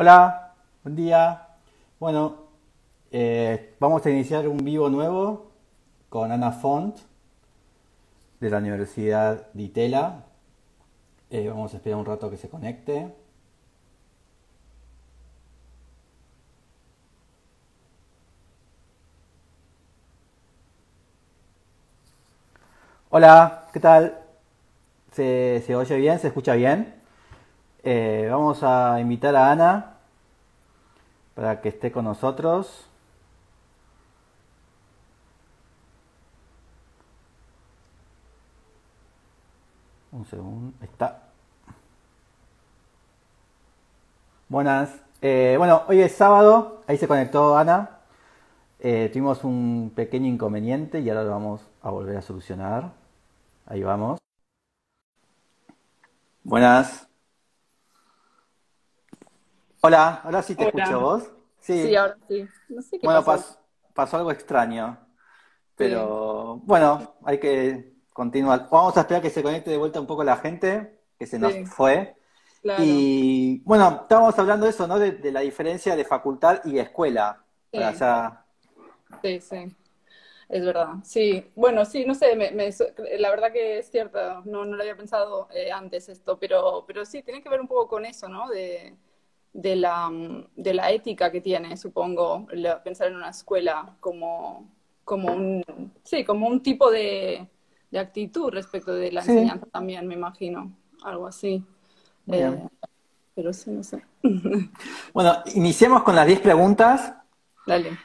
Hola, buen día. Bueno, eh, vamos a iniciar un vivo nuevo con Ana Font de la Universidad de Itela. Eh, vamos a esperar un rato que se conecte. Hola, ¿qué tal? ¿Se, se oye bien? ¿Se escucha bien? Eh, vamos a invitar a Ana para que esté con nosotros. Un segundo, está. Buenas. Eh, bueno, hoy es sábado, ahí se conectó Ana. Eh, tuvimos un pequeño inconveniente y ahora lo vamos a volver a solucionar. Ahí vamos. Buenas. Hola, ahora sí te Hola. escucho vos. Sí. Sí, ahora sí. No sé qué Bueno, pasó. pas- pasó algo extraño, Sí, pero bueno, hay que continuar. Vamos a esperar que se conecte de vuelta un poco la gente, que se nos sí, fue. claro. Y bueno, estábamos hablando de eso, ¿no? De, de la diferencia de facultad y escuela. Sí, sí. Es verdad. Sí. Bueno, sí, no sé, me- me- la verdad que es cierto, no, no lo había pensado eh, antes esto, pero, pero sí, tiene que ver un poco con eso, ¿no? De, de la, de la ética que tiene, supongo, la- pensar en una escuela como, como un, sí, como un tipo de, de actitud respecto de la Sí, enseñanza también, me imagino, algo así. Eh, pero sí, no sé. Bueno, iniciemos con las 10 preguntas. Dale.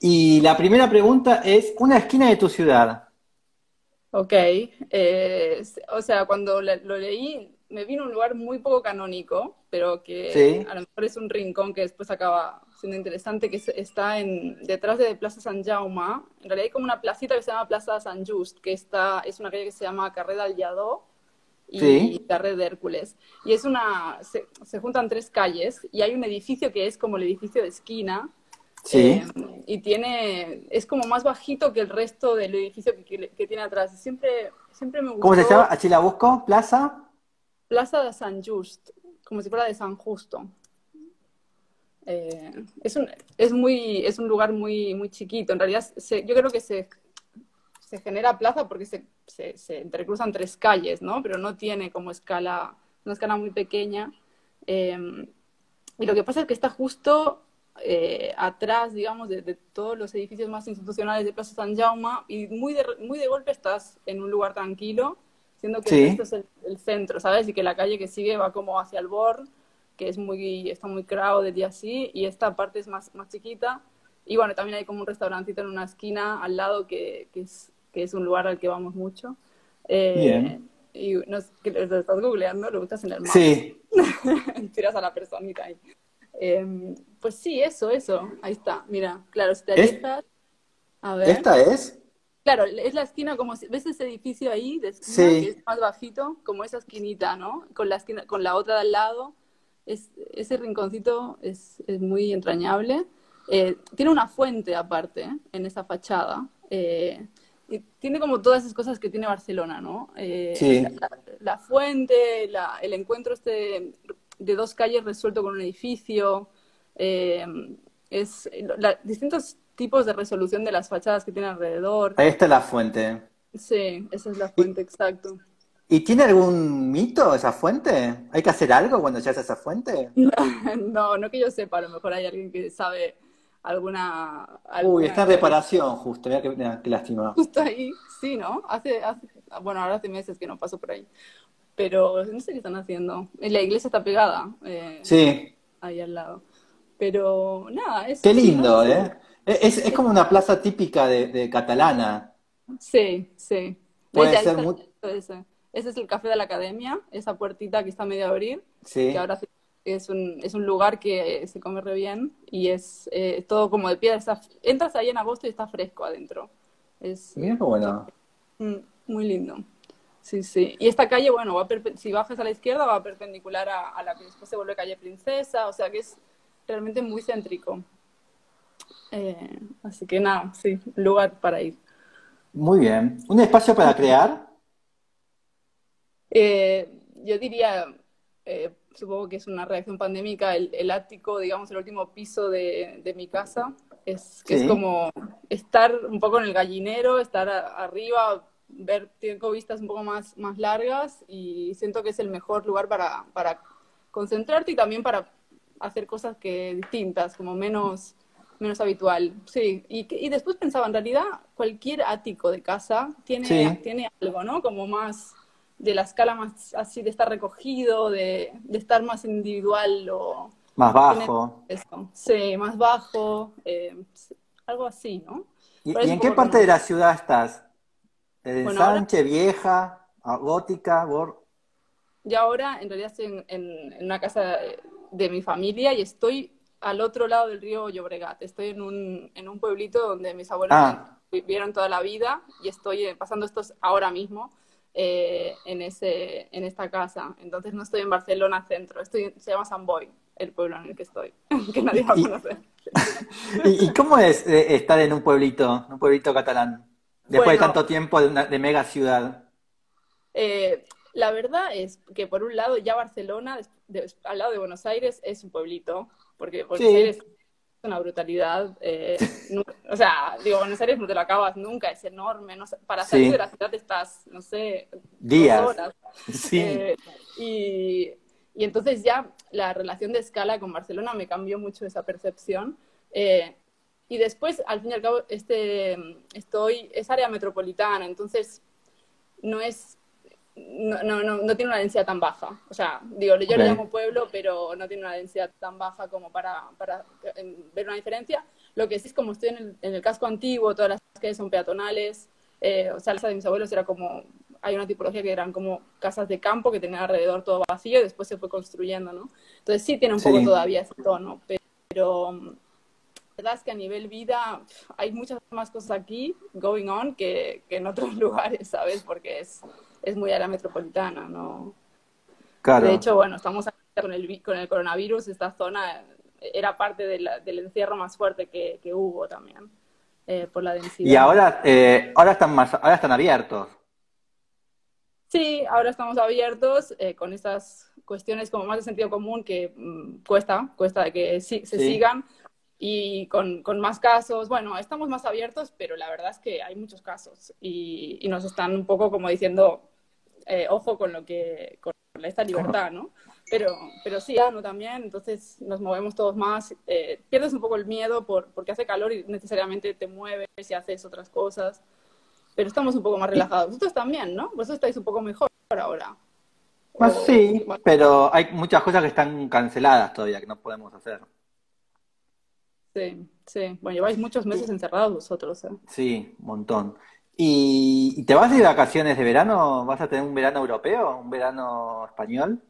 Y la primera pregunta es, una esquina de tu ciudad. Ok, eh, o sea, cuando lo leí me vino un lugar muy poco canónico, pero que Sí, a lo mejor es un rincón que después acaba siendo interesante, que es- está en, detrás de Plaza San Jaume. En realidad hay como una placita que se llama Plaza San Just, que está, es una calle que se llama Carrer del Lledó y sí, de Hércules. Y es una, se, se juntan tres calles y hay un edificio que es como el edificio de esquina sí. eh, y tiene, es como más bajito que el resto del edificio que, que- que tiene atrás. Siempre, siempre me ¿Cómo se llama? gustó Aquí la busco, Plaza. Plaza de San Just, como si fuera de San Justo. Eh, es un, es muy, es un lugar muy, muy chiquito. En realidad, yo creo que se, se genera plaza porque se, se, se entrecruzan tres calles, ¿no? Pero no tiene como escala, una escala muy pequeña. Eh, y lo que pasa es que está justo eh, atrás, digamos, de, de todos los edificios más institucionales de Plaza San Jaume y muy de, muy de golpe estás en un lugar tranquilo, siendo que Sí, es el, el centro, ¿sabes? Y que la calle que sigue va como hacia el Bor, que es muy, está muy crowded y así, y esta parte es más, más chiquita. Y bueno, también hay como un restaurantito en una esquina al lado que, que es, que es un lugar al que vamos mucho. bien. Eh, y no sé, que lo estás googleando, lo buscas en el Maps. Sí, Tiras a la personita ahí. Eh, pues sí, eso, eso. Ahí está. Mira, claro, si te ¿Es, alejas, a ver. esta es? Claro, es la esquina como si, ¿ves ese edificio ahí de esquina que Sí, es más bajito? Como esa esquinita, ¿no? Con la esquina, con la otra de al lado. Es, ese rinconcito es, es muy entrañable. Eh, tiene una fuente aparte ¿eh? en esa fachada. Eh, y tiene como todas esas cosas que tiene Barcelona, ¿no? Sí, la, la- la fuente, la- el encuentro este de dos calles resuelto con un edificio. es la- distintos tipos de resolución de las fachadas que tiene alrededor. ahí está la fuente. Sí, esa es la ¿Y, fuente, exacto. y tiene algún mito esa fuente? ¿Hay que hacer algo cuando llegas a esa fuente? No, no que yo sepa, a lo mejor hay alguien que sabe alguna, Uy, alguna está en reparación justo, mira qué, mira qué lástima. justo ahí, sí, ¿no? Hace, hace, bueno, ahora hace meses que no paso por ahí, pero no sé qué están haciendo. Y La iglesia está pegada, eh, Sí, ahí al lado. Pero nada, qué sí, ¿no? lindo, ¿eh? Es, es como una plaza típica de, de catalana. sí, sí. Puede ser muy... ese. Ese es el café de la academia, esa puertita que está medio abrir. que Sí, ahora se- es un, es un lugar que se come re bien y es eh, todo como de piedra. está- entras ahí en agosto y está fresco adentro. Es mira qué bueno. mm, muy lindo. Sí, sí. Y esta calle, bueno, va si bajas a la izquierda va perpendicular a, a la que después se vuelve calle Princesa, o sea que es realmente muy céntrico. Eh, así que nada, sí, lugar para ir. Muy bien. ¿Un espacio para crear? Eh, yo diría, eh, supongo que es una reacción pandémica, el, ático, digamos, el último piso de, de mi casa, es que es como estar un poco en el gallinero, estar arriba, ver, tengo vistas un poco más, más largas y siento que es el mejor lugar para, para concentrarte y también para hacer cosas que distintas, como menos, menos habitual. Sí, y, y después pensaba, en realidad cualquier ático de casa tiene, tiene algo, ¿no? Como más de la escala más así, de estar recogido, de, de estar más individual o... Más bajo. Sí, más bajo, eh, algo así, ¿no? ¿Y, en qué parte de la ciudad estás? ¿En Sánchez, Vieja, Gótica? Bor... Yo ahora en realidad estoy en, en, una casa de mi familia y estoy al otro lado del río Llobregat. Estoy en un, en un pueblito donde mis abuelos ah. vivieron toda la vida y estoy eh, pasando estos ahora mismo eh, en, ese, en esta casa. Entonces no estoy en Barcelona centro, estoy, se llama San Boy, el pueblo en el que estoy, que nadie va a conocer. ¿Y, cómo es eh, estar en un pueblito, un pueblito catalán, después de tanto tiempo de, de mega ciudad? Eh, la verdad es que por un lado ya Barcelona, al lado de Buenos Aires, es un pueblito, porque Buenos Aires es una brutalidad. Eh, o sea, digo, Buenos Aires no te lo acabas nunca, es enorme. para salir de la ciudad estás, no sé, días. horas. Sí. Eh, y, y, entonces ya la relación de escala con Barcelona me cambió mucho esa percepción. Eh, y después, al fin y al cabo, este, estoy, es área metropolitana, entonces no es no, no, no, no, tiene una densidad tan baja. O sea, digo, yo le llamo pueblo, pero no tiene una densidad tan baja como para, para em, ver una diferencia. Lo que sí es como estoy en el, en el casco antiguo, todas las calles son peatonales. Eh, o sea, la de mis abuelos era como, hay una tipología que eran como casas de campo que tenían alrededor todo vacío y después se fue construyendo, ¿no? Entonces sí tiene un poco todavía ese tono, pero la verdad es que a nivel vida hay muchas más cosas aquí going on que, que en otros lugares, ¿sabes? Porque es es muy a la metropolitana, ¿no? Claro. De hecho, bueno, estamos con el, con el coronavirus, esta zona era parte del encierro más fuerte que, hubo también, eh, por la densidad. Y ahora, eh, ahora, están más, ahora están abiertos. Sí, ahora estamos abiertos eh, con estas cuestiones como más de sentido común que mm, cuesta, cuesta que se sigan y con, con, más casos. Bueno, estamos más abiertos, pero la verdad es que hay muchos casos y, y nos están un poco como diciendo, eh, ojo con lo que, con esta libertad, ¿no? Pero, pero sí, no también, entonces nos movemos todos más, eh, pierdes un poco el miedo por, porque hace calor y necesariamente te mueves y haces otras cosas, pero estamos un poco más relajados. Vosotros también, ¿no? Vosotros estáis un poco mejor ahora. Pues sí, pero hay muchas cosas que están canceladas todavía que no podemos hacer. Sí, sí. Bueno, lleváis muchos meses encerrados vosotros. ¿eh? Sí, un montón. ¿Y, te vas de vacaciones de verano? ¿Vas a tener un verano europeo, un verano español?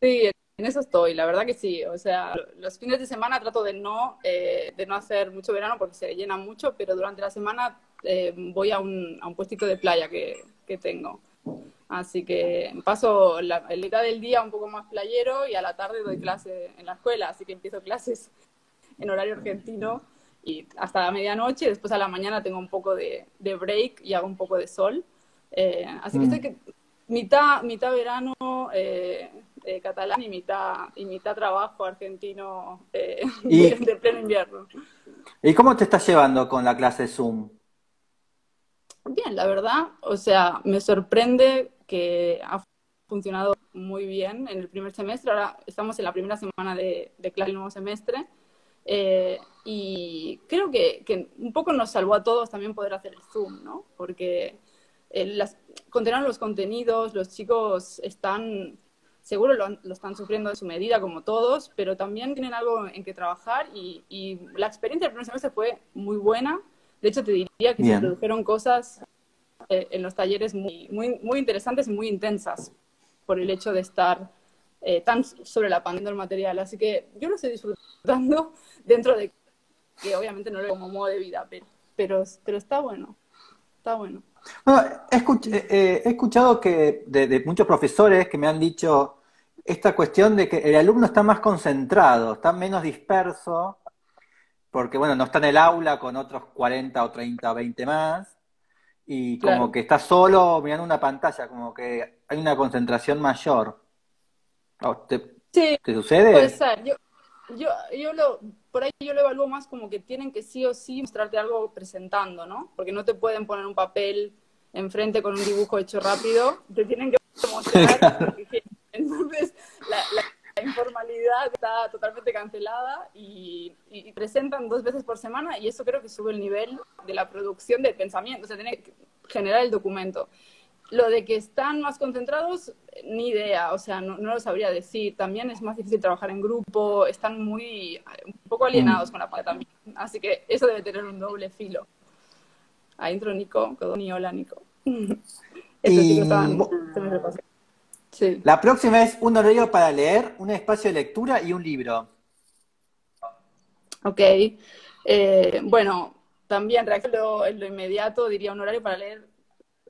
Sí, en eso estoy, la verdad que sí. O sea, los fines de semana trato de no, eh, de no hacer mucho verano porque se llena mucho, pero durante la semana eh, voy a un, a un puestito de playa que, que tengo. Así que paso la, la mitad del día un poco más playero y a la tarde doy clase en la escuela, así que empiezo clases en horario argentino y hasta la medianoche, después a la mañana tengo un poco de, break y hago un poco de sol. Eh, así que mm. estoy que mitad, mitad verano eh, eh, catalán y mitad, y mitad trabajo argentino de, pleno invierno. ¿Y cómo te estás llevando con la clase Zoom? Bien, la verdad, o sea, me sorprende que ha funcionado muy bien en el primer semestre. Ahora estamos en la primera semana de, de clase del nuevo semestre. Eh, y creo que, que, un poco nos salvó a todos también poder hacer el Zoom, ¿no? Porque eh, las, los contenidos, los chicos están, seguro lo, lo, están sufriendo en su medida como todos, pero también tienen algo en que trabajar y, y la experiencia del primer semestre fue muy buena. De hecho, te diría que se produjeron cosas eh, en los talleres muy, muy, muy interesantes y muy intensas por el hecho de estar eh, tan sobre la pandemia del material. Así que yo lo estoy disfrutando dentro de que obviamente no lo como modo de vida, pero, pero, pero está bueno, está bueno. he, eh, eh, he, escuchado que de, muchos profesores que me han dicho esta cuestión de que el alumno está más concentrado, está menos disperso, porque bueno, no está en el aula con otros 40 o 30 o 20 más, y como que está solo mirando una pantalla, como que hay una concentración mayor. ¿Te, Sí, te sucede? puede ser. Yo, yo, yo lo, por ahí yo lo evalúo más como que tienen que sí o sí mostrarte algo presentando, ¿no? Porque no te pueden poner un papel enfrente con un dibujo hecho rápido, te tienen que mostrar. Entonces, la, la- la informalidad está totalmente cancelada y, y- y presentan dos veces por semana y eso creo que sube el nivel de la producción del pensamiento, o sea, tiene que generar el documento. Lo de que están más concentrados, ni idea, o sea, no, no lo sabría decir. También es más difícil trabajar en grupo, están muy, un poco alienados con la paz también. Así que eso debe tener un doble filo. Ahí entró Nico, Codoni, hola Nico. Y- estaban- repasó. Sí. La próxima es un horario para leer, un espacio de lectura y un libro. Ok. Eh, bueno, también reacción en lo, en lo inmediato, diría un horario para leer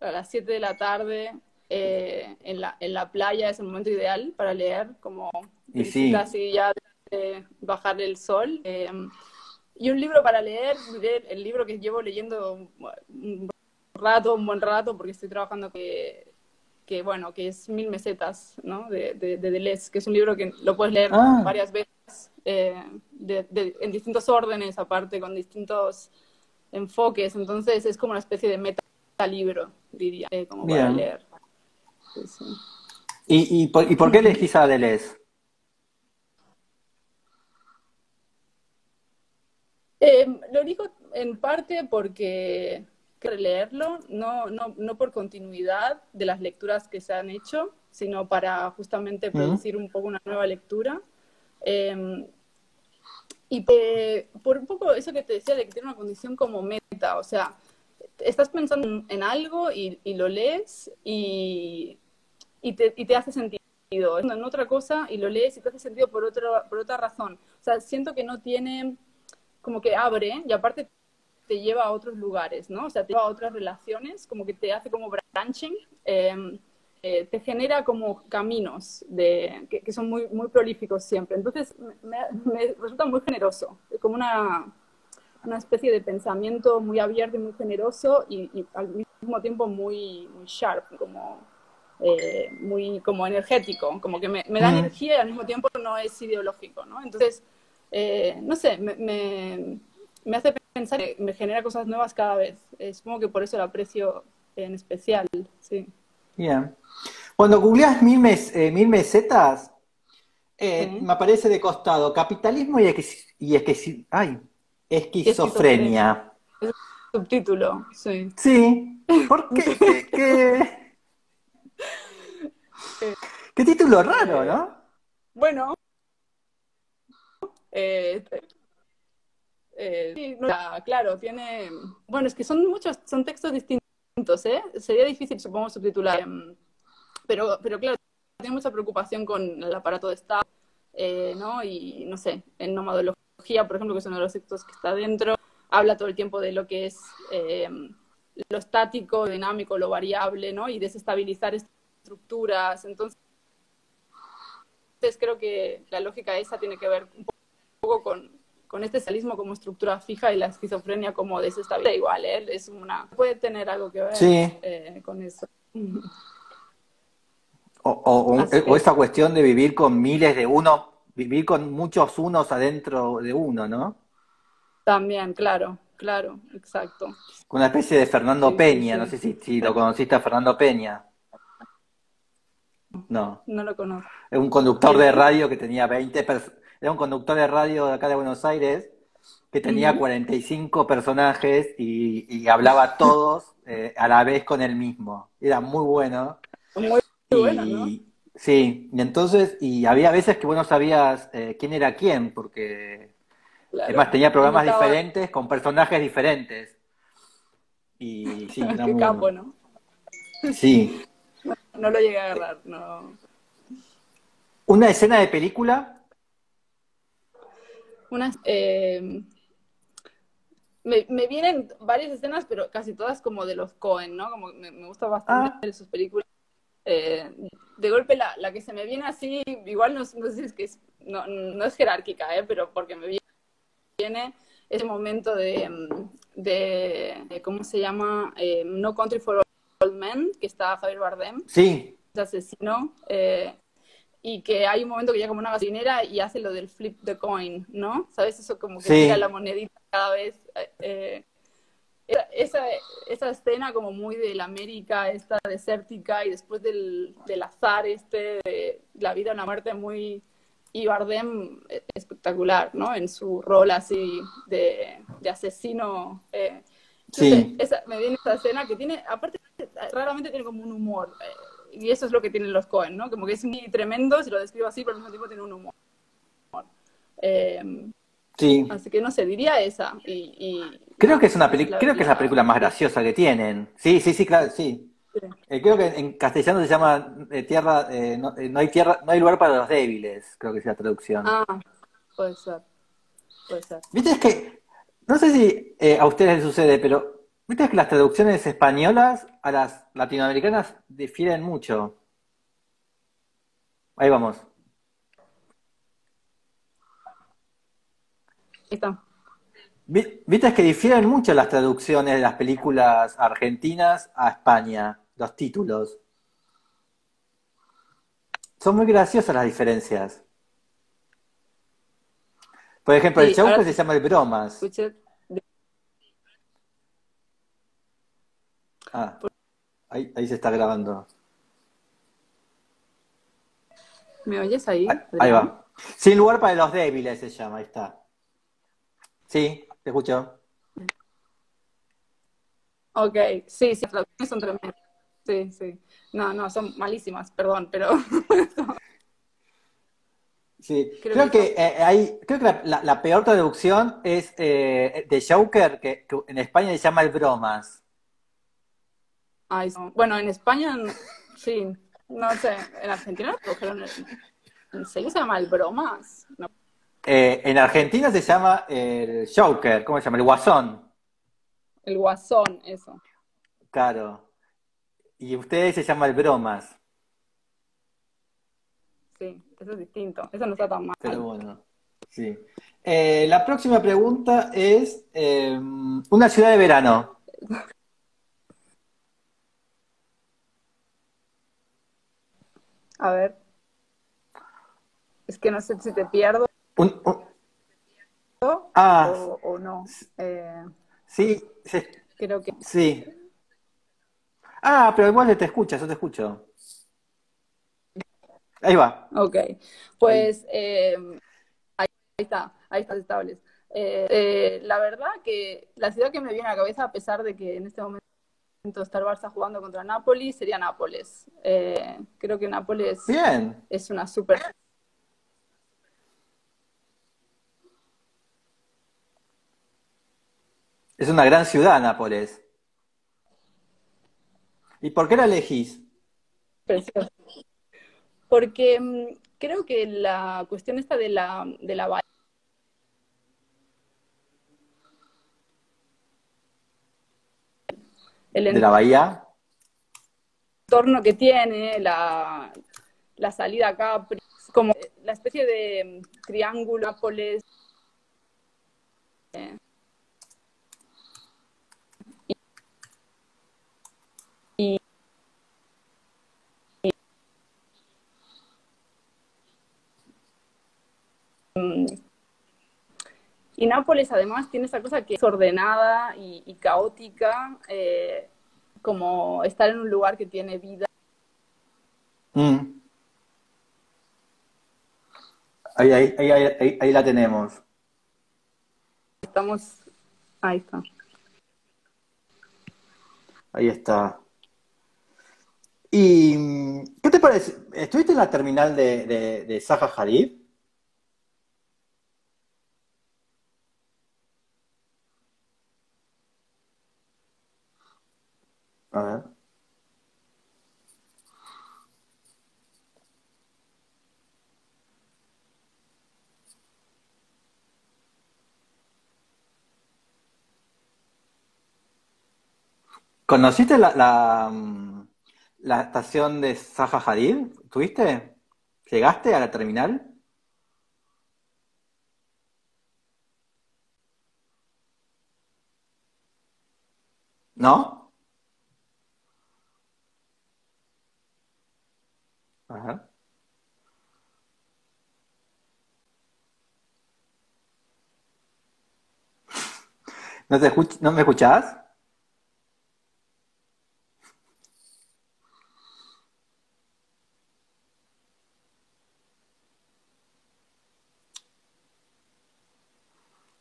a las 7 de la tarde eh, en la, en la playa es el momento ideal para leer, como Y sí. así ya de bajar el sol. Eh, y un libro para leer, diré el libro que llevo leyendo un rato, un buen rato, porque estoy trabajando que, que bueno, que es Mil Mesetas, ¿no? De, de, de Deleuze, que es un libro que lo puedes leer Ah. varias veces, eh, de- de- en distintos órdenes, aparte, con distintos enfoques. Entonces es como una especie de meta libro, diría, eh, como para leer. Sí, sí. ¿Y, y, por, y por qué elegís a Deleuze? Eh, lo elijo en parte porque quiero leerlo, no, no, no por continuidad de las lecturas que se han hecho, sino para justamente producir un poco una nueva lectura. Eh, y eh, por un poco eso que te decía de que tiene una condición como meta, o sea, estás pensando en, algo y, y lo lees y, y, te, y te hace sentido. En otra cosa y lo lees y te hace sentido por, otro, por otra razón. O sea, siento que no tiene como que abre y aparte te lleva a otros lugares, ¿no? O sea, te lleva a otras relaciones, como que te hace como branching, eh, eh, te genera como caminos de, que, que son muy, muy prolíficos siempre. Entonces, me, me resulta muy generoso, como una, una especie de pensamiento muy abierto y muy generoso y, y al mismo tiempo muy, muy sharp, como, eh, muy como energético, como que me, me da Mm. energía y al mismo tiempo no es ideológico, ¿no? Entonces, eh, no sé, me, me, me hace pensar, que me genera cosas nuevas cada vez. Eh, supongo que por eso lo aprecio en especial, sí. Bien. Cuando googleás mil, mes- eh, mil mesetas, Sí. me aparece de costado capitalismo y, y ay, esquizofrenia. Subtítulo, sí. Sí. ¿Por qué? ¿Qué, qué- qué título raro, ¿no? Bueno, eh, eh, claro, tiene, bueno, es que son muchos, son textos distintos, ¿eh? Sería difícil, supongo, subtitular, em, pero, pero claro, tiene mucha preocupación con el aparato de Estado, eh, ¿no? Y no sé, en nomadología, por ejemplo, que es uno de los textos que está dentro, habla todo el tiempo de lo que es eh, lo estático, dinámico, lo variable, ¿no? Y desestabilizar estructuras, entonces entonces creo que la lógica esa tiene que ver un poco con, con este socialismo como estructura fija y la esquizofrenia como desestabilidad igual, ¿eh? Es una, puede tener algo que ver Sí. eh, con eso. O, o- o- Así o es. esa cuestión de vivir con miles de uno, vivir con muchos unos adentro de uno, ¿no? También, claro, claro, exacto. Con una especie de Fernando Sí, Peña, sí. no sé si, si lo conociste a Fernando Peña. No, No lo conozco. es un conductor de radio que tenía 20 pers- era un conductor de radio de acá de Buenos Aires que tenía Ujú. 45 personajes y, y hablaba todos eh, a la vez con él mismo. Era muy bueno. Muy Y, bueno, ¿no? Sí, y entonces, y había veces que vos no sabías eh, quién era quién, porque Claro. además tenía programas diferentes con personajes diferentes. Y sí, Qué muy capo. ¿no? Sí. No lo llegué a agarrar, no. Una escena de película. Unas, eh, me, me vienen varias escenas, pero casi todas como de los Cohen, ¿no? Como me, me gusta bastante Ah. ver sus películas. Eh, de golpe la, la que se me viene así, igual no, no sé si es que es, no, no es jerárquica, ¿eh? pero porque me viene ese momento de, mm, de, de ¿cómo se llama? Eh, no Country for Old Men, que está Javier Bardem, Sí, de asesino. eh, y que hay un momento que llega como una gasolinera y hace lo del flip the coin, ¿no? ¿Sabes? Eso como que Sí. tira la monedita cada vez. eh, eh, esa, esa escena como muy de la América, esta desértica y después del, del azar este, de la vida o la muerte muy... Y Bardem eh, espectacular, ¿no? En su rol así de, de asesino. eh. Sí. No sé, esa- me viene esa escena que tiene, aparte, raramente tiene como un humor. eh, y eso es lo que tienen los Cohen, ¿no? Como que es muy tremendo, si lo describo así, pero al mismo tiempo tiene un humor. Eh, Sí. así que no sé, diría esa. Y, y- Creo que es una peli- la- creo que es la película más graciosa que tienen. Sí, sí, sí, claro, sí. Sí. Eh, creo que en castellano se llama eh, tierra, eh, no, no hay tierra, no hay lugar para los débiles, creo que es la traducción. Ah, puede ser. Puede ser. Viste, es que, no sé si a ustedes les sucede, pero viste que las traducciones españolas a las latinoamericanas difieren mucho. Ahí vamos. Vi- Viste que difieren mucho las traducciones de las películas argentinas a España, los títulos. Son muy graciosas las diferencias. Por ejemplo, el show ahora- se llama el Bromas. Escuché. Ah, ahí, ahí se está grabando. ¿Me oyes ahí? Ahí, ahí va. Sin lugar para los débiles se llama, ahí está. Sí, te escucho. Ok, sí, sí, las traducciones son tremendas. Sí, sí. No, no, son malísimas, perdón, pero Sí, Creo creo que- que eh, hay, creo que la, la- la peor traducción es eh, de Joker, que, que en España se llama el Bromas. Ay, no. bueno, en España, sí, no sé, en Argentina lo tradujeron ¿en serio se llama el bromas? No. Eh, en Argentina se llama el Joker, ¿cómo se llama? El Guasón, El guasón, eso. claro. Y ustedes se llama el Bromas, Sí, eso es distinto. Eso no está tan mal. pero bueno, sí. Eh, la próxima pregunta es eh, una ciudad de verano. A ver. Es que no sé si te pierdo Un- un- ah, o, o no. Eh, sí, sí, creo que sí. Ah, pero igual te escuchas, yo te escucho. Ahí va. Ok, pues eh, ahí, ahí está, ahí estás estables. Eh, eh, la verdad que la ciudad que me viene a la cabeza, a pesar de que en este momento está el Barça jugando contra Nápoles, sería Nápoles. Eh, creo que Nápoles Bien. es una súper... Es una gran ciudad, Nápoles. ¿Y por qué la elegís? preciosa. Porque mm, creo que la cuestión esta de la, de la bahía, el ¿De la bahía? entorno que tiene, la, la salida a Capri, como la especie de mm, triángulo Nápoles. eh, y- y- mm, y Nápoles además tiene esa cosa que es ordenada y, y caótica, eh, como estar en un lugar que tiene vida. Mm. Ahí, ahí, ahí, ahí, ahí- ahí la tenemos. Estamos, ahí está. Ahí está. ¿Y qué te parece? ¿Estuviste en la terminal de, de, de Zaha Hadid? ¿Conociste la, la, mm, la estación de Zaha Hadid? ¿Tuviste? ¿Llegaste a la terminal? ¿No? Ajá. ¿No, te escuch ¿No me escuchás?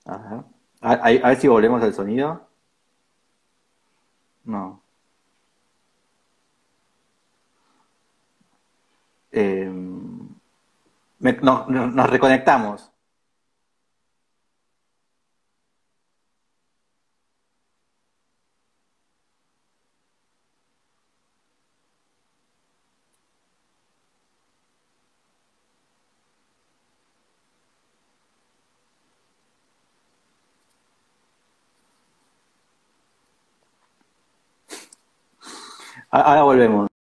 Ajá. A, a- a ver si volvemos al sonido. No. Eh, me- no- no- nos reconectamos. A- Ahora volvemos.